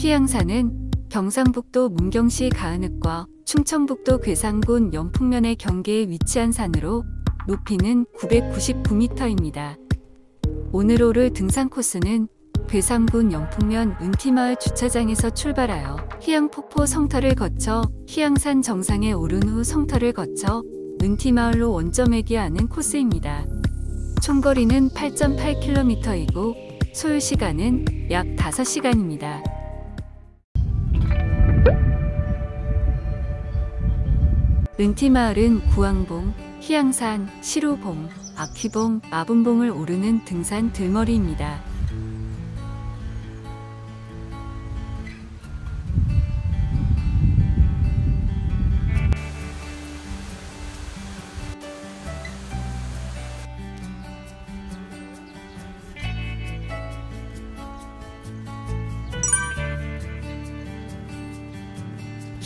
희양산은 경상북도 문경시 가은읍과 충청북도 괴산군 연풍면의 경계에 위치한 산으로 높이는 999m입니다. 오늘 오를 등산 코스는 괴산군 영풍면 은티마을 주차장에서 출발하여 희양폭포 성터를 거쳐 희양산 정상에 오른 후 성터를 거쳐 은티마을로 원점에 기하는 코스입니다. 총거리는 8.8km이고 소요 시간은 약 5시간입니다. 은티마을은 구왕봉, 희양산, 시루봉, 아퀴봉, 아분봉을 오르는 등산 들머리입니다.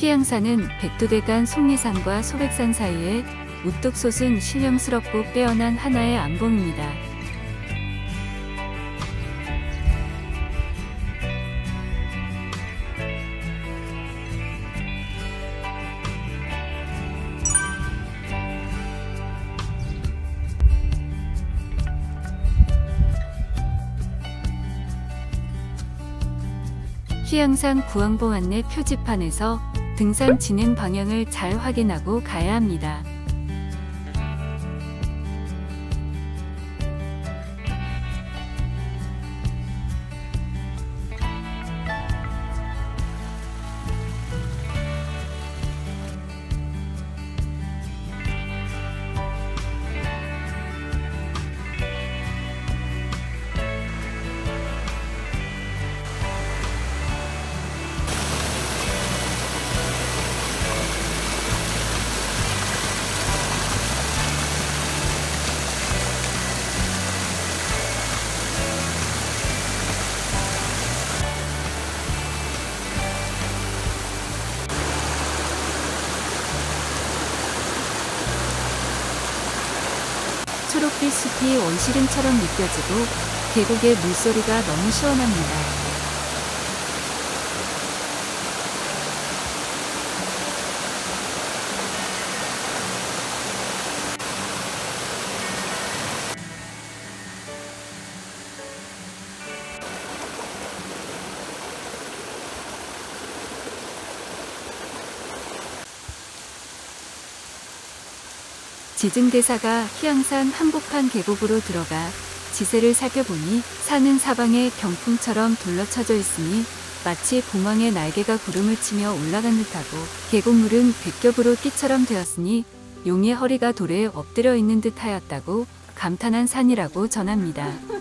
희양산은 백두대간 속리산과 소백산 사이에 우뚝 솟은 신령스럽고 빼어난 하나의 안봉입니다. 희양산 구왕봉 안내 표지판에서 등산 진행 방향을 잘 확인하고 가야 합니다. 초록빛 숲이 원시름처럼 느껴지고 계곡의 물소리가 너무 시원합니다. 지증대사가 희양산 한복판 계곡으로 들어가 지세를 살펴보니 산은 사방에 경풍처럼 둘러쳐져 있으니 마치 봉황의 날개가 구름을 치며 올라간 듯하고 계곡물은 백겹으로 띠처럼 되었으니 용의 허리가 돌에 엎드려 있는 듯하였다고 감탄한 산이라고 전합니다.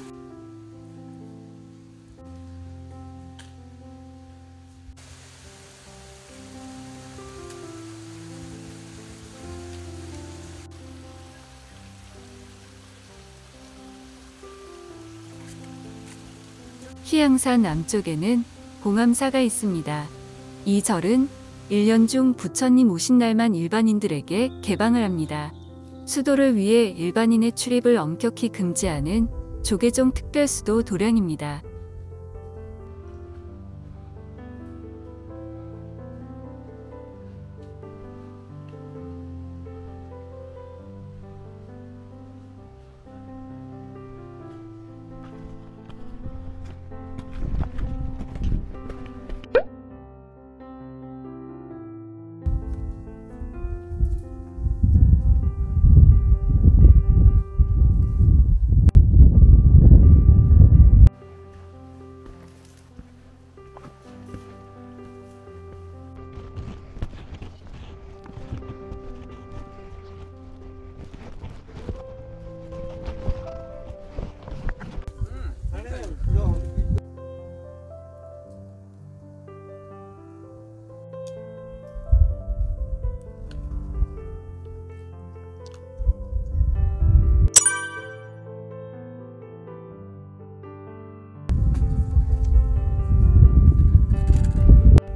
희양산 남쪽에는 봉암사가 있습니다. 이 절은 1년 중 부처님 오신 날만 일반인들에게 개방을 합니다. 수도를 위해 일반인의 출입을 엄격히 금지하는 조계종 특별수도 도량입니다.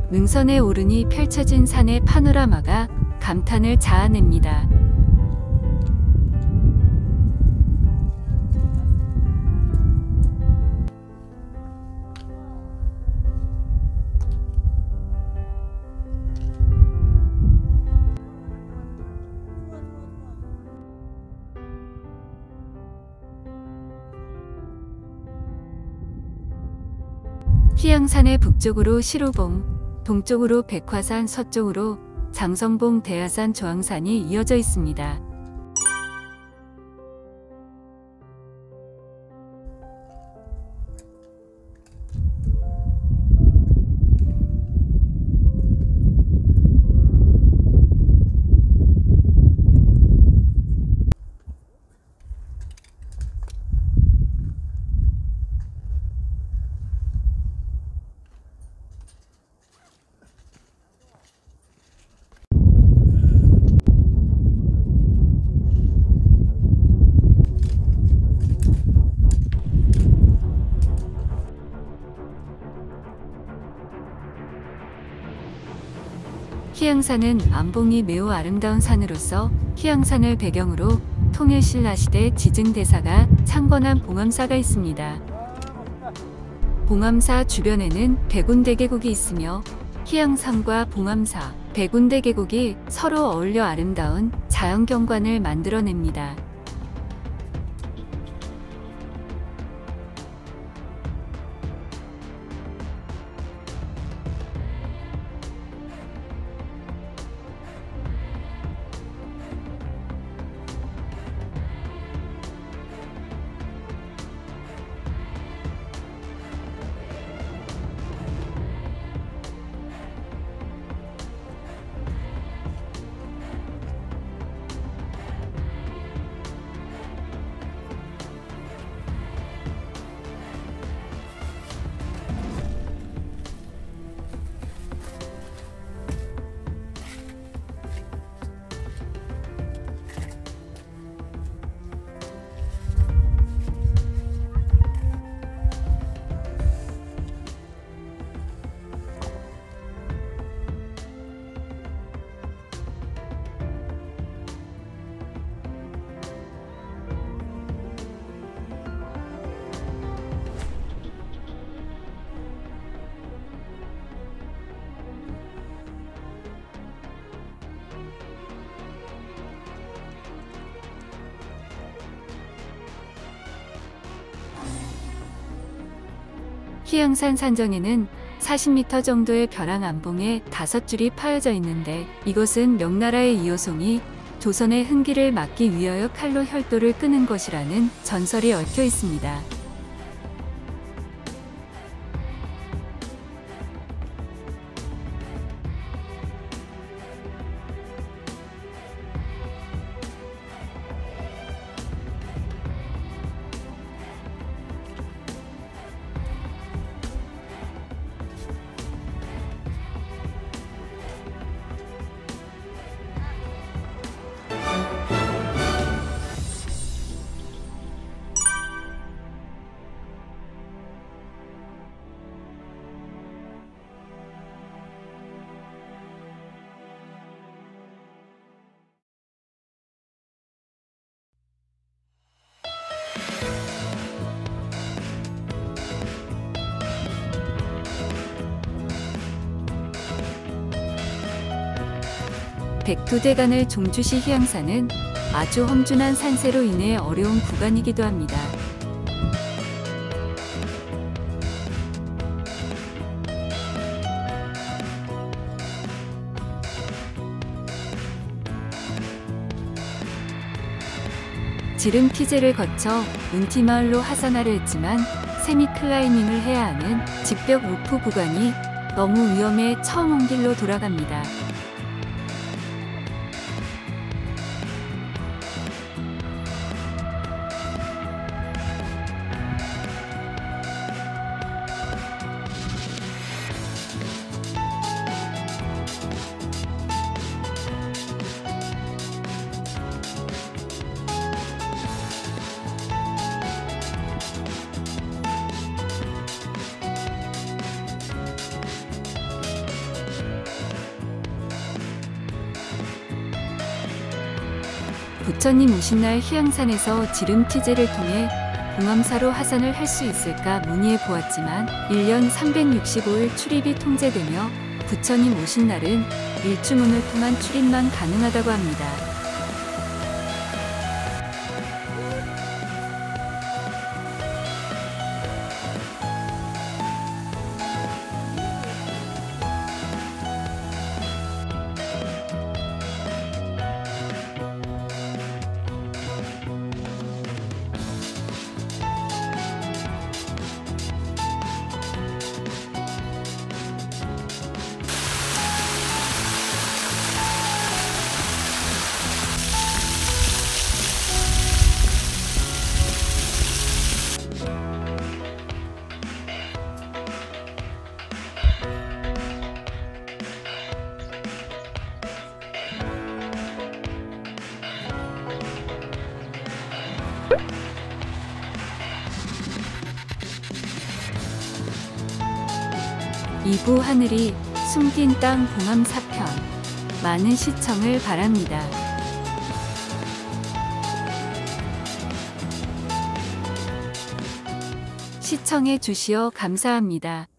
능선에 오르니 펼쳐진 산의 파노라마가 감탄을 자아냅니다. 희양산의 북쪽으로 시로봉, 동쪽으로 백화산, 서쪽으로 장성봉, 대하산, 조항산이 이어져 있습니다. 희양산은 안봉이 매우 아름다운 산으로서 희양산을 배경으로 통일신라 시대 지증대사가 창건한 봉암사가 있습니다. 봉암사 주변에는 백운대 계곡이 있으며 희양산과 봉암사, 백운대 계곡이 서로 어울려 아름다운 자연경관을 만들어냅니다. 희양산 산정에는 40m 정도의 벼랑 안봉에 다섯 줄이 파여져 있는데 이것은 명나라의 이호송이 조선의 흥기를 막기 위하여 칼로 혈도를 끄는 것이라는 전설이 얽혀 있습니다. 백두대간을 종주시 희양산은 아주 험준한 산세로 인해 어려운 구간이기도 합니다. 지름 피제를 거쳐 은티마을로 하산하려 했지만 세미 클라이밍을 해야 하는 직벽 우프 구간이 너무 위험해 처음 온 길로 돌아갑니다. 부처님 오신 날 희양산에서 지름 티제를 통해 봉암사로 하산을 할 수 있을까 문의해 보았지만 1년 365일 출입이 통제되며 부처님 오신 날은 일주문을 통한 출입만 가능하다고 합니다. 2부 하늘이 숨긴 땅 봉암 사편 많은 시청을 바랍니다. 시청해 주시어 감사합니다.